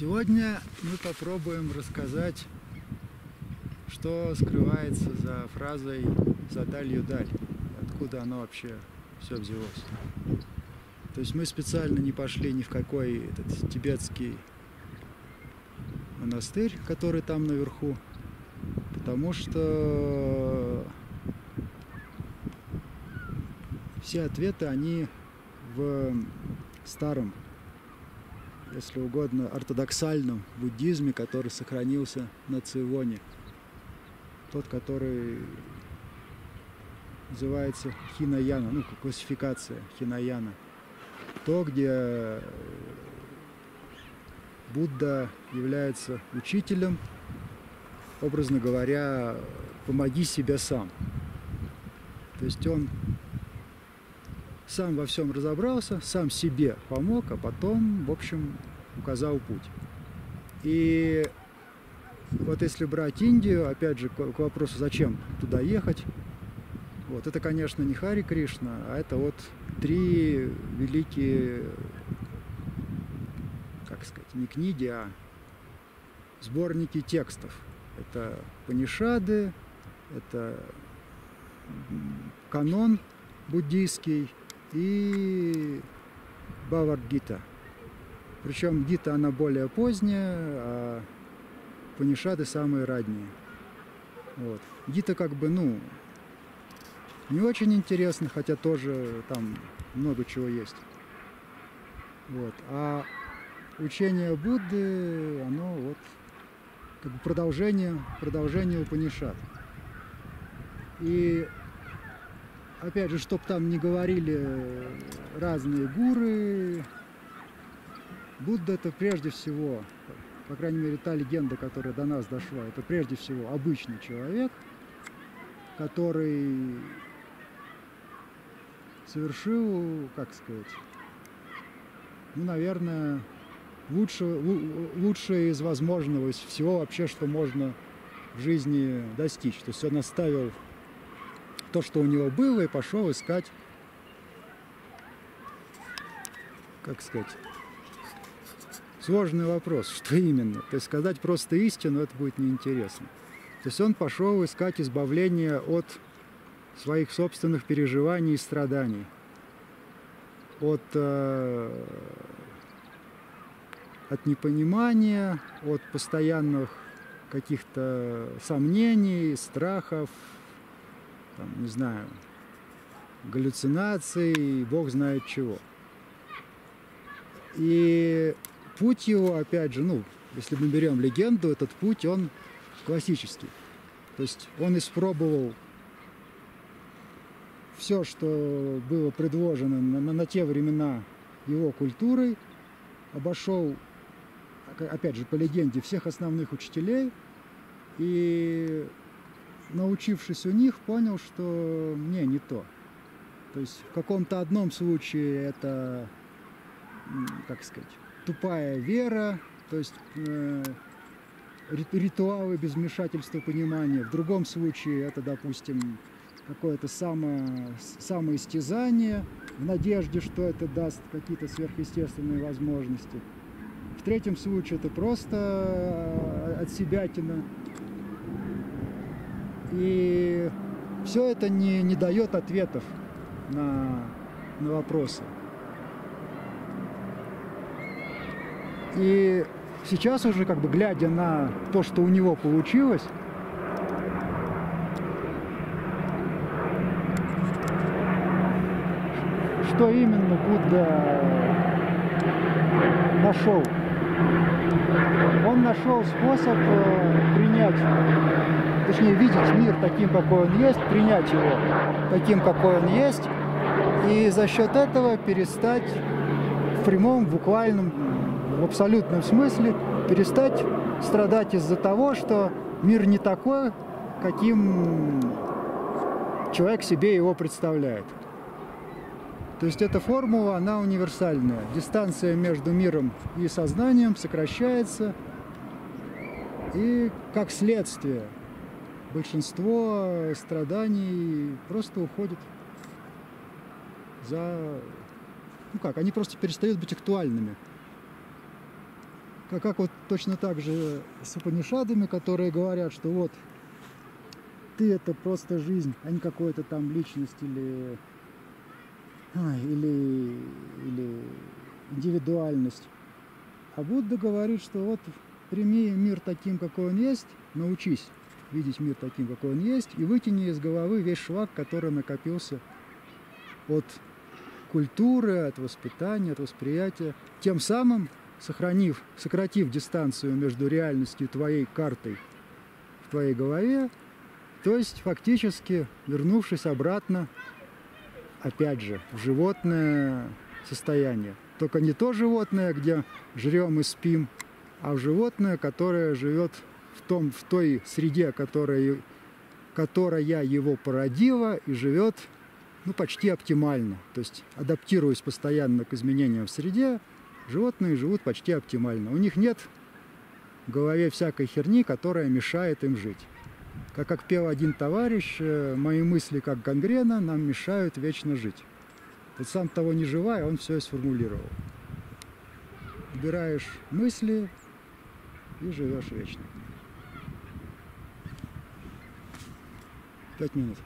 Сегодня мы попробуем рассказать, что скрывается за фразой «за далью даль», откуда оно вообще все взялось. То есть мы специально не пошли ни в какой этот тибетский монастырь, который там наверху, потому что все ответы, они в старом если угодно, ортодоксальном буддизме, который сохранился на Цивоне. Тот, который называется Хинаяна, ну, классификация Хинаяна. То, где Будда является учителем, образно говоря, помоги себе сам. То есть он сам во всем разобрался, сам себе помог, а потом, в общем, указал путь. И вот если брать Индию, опять же, к вопросу, зачем туда ехать, вот это, конечно, не Хари Кришна, а это вот три великие, как сказать, не книги, а сборники текстов. Это Панишады, это канон буддийский, и Бавард-гита. Причем гита она более поздняя, а панишады самые ранние. Вот. Гита как бы, ну, не очень интересно, хотя тоже там много чего есть. Вот. А учение Будды, оно вот как бы продолжение, продолжение Упанишат. И опять же, чтобы там не говорили разные гуры, Будда это прежде всего, по крайней мере, та легенда, которая до нас дошла, это прежде всего обычный человек, который совершил, как сказать, ну, наверное, лучше, лучшее из возможного, из всего вообще, что можно в жизни достичь. То есть он оставил то, что у него было, и пошел искать, как сказать, сложный вопрос, что именно. То есть сказать просто истину, это будет неинтересно. То есть он пошел искать избавление от своих собственных переживаний и страданий, от, э, от непонимания, от постоянных каких-то сомнений, страхов, там, не знаю, галлюцинаций, бог знает чего. И путь его, опять же, ну, если мы берем легенду, этот путь, он классический. То есть он испробовал все, что было предложено на, на, на те времена его культурой, обошел, опять же, по легенде, всех основных учителей и научившись у них, понял, что не, не то. То есть в каком-то одном случае это, как сказать, тупая вера, то есть э, ритуалы без вмешательства понимания. В другом случае это, допустим, какое-то само, самоистязание в надежде, что это даст какие-то сверхъестественные возможности. В третьем случае это просто э, от себя тяна. И все это не, не дает ответов на, на вопросы. И сейчас уже, как бы глядя на то, что у него получилось, что именно Будда нашел. Он нашел способ э, принять точнее видеть мир таким, какой он есть, принять его таким, какой он есть, и за счет этого перестать в прямом, буквальном, в абсолютном смысле перестать страдать из-за того, что мир не такой, каким человек себе его представляет. То есть эта формула, она универсальная. Дистанция между миром и сознанием сокращается, и как следствие – большинство страданий просто уходит за... Ну как, они просто перестают быть актуальными. Как, как вот точно так же с Упанишадами, которые говорят, что вот ты это просто жизнь, а не какая-то там личность или, а, или, или индивидуальность. А Будда говорит, что вот прими мир таким, какой он есть, научись видеть мир таким, какой он есть, и выкини из головы весь швак, который накопился от культуры, от воспитания, от восприятия, тем самым сохранив, сократив дистанцию между реальностью твоей картой в твоей голове, то есть фактически вернувшись обратно, опять же, в животное состояние. Только не то животное, где жрем и спим, а в животное, которое живет в, том, в той среде, которая, которая его породила и живет ну, почти оптимально. То есть адаптируясь постоянно к изменениям в среде, животные живут почти оптимально. У них нет в голове всякой херни, которая мешает им жить. Как, как пел один товарищ, э, мои мысли как гангрена нам мешают вечно жить. Вот сам того не живая, он все и сформулировал. Убираешь мысли и живешь вечно. Пять минут.